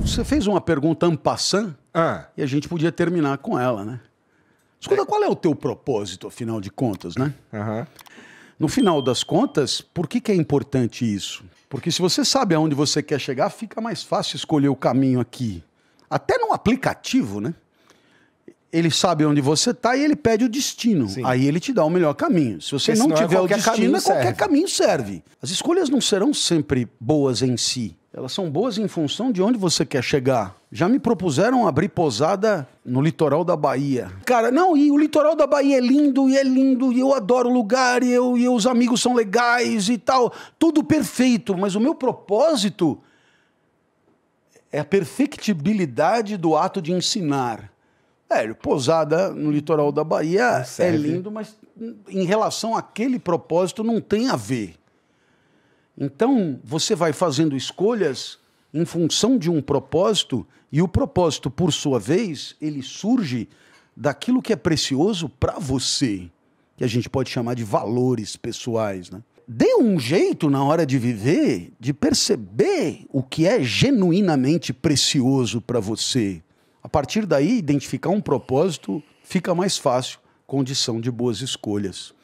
Você fez uma pergunta passant Ah, e a gente podia terminar com ela, né? Escuta, qual é o teu propósito, afinal de contas, né? aham. No final das contas, por que, que é importante isso? Porque se você sabe aonde você quer chegar, fica mais fácil escolher o caminho aqui. Até no aplicativo, né? Ele sabe onde você está e ele pede o destino. Sim. Aí ele te dá o melhor caminho. Se você Porque não é tiver o qualquer destino, caminho é qualquer serve. caminho serve. As escolhas não serão sempre boas em si. Elas são boas em função de onde você quer chegar. Já me propuseram abrir posada no litoral da Bahia. Cara, não, e o litoral da Bahia é lindo, e é lindo, e eu adoro o lugar, e, eu, e os amigos são legais e tal. Tudo perfeito, mas o meu propósito é a perfectibilidade do ato de ensinar. Velho, posada no litoral da Bahia é lindo, mas em relação àquele propósito não tem a ver. Então, você vai fazendo escolhas em função de um propósito, e o propósito, por sua vez, ele surge daquilo que é precioso para você, que a gente pode chamar de valores pessoais, né? Dê um jeito na hora de viver de perceber o que é genuinamente precioso para você. A partir daí, identificar um propósito fica mais fácil, condição de boas escolhas.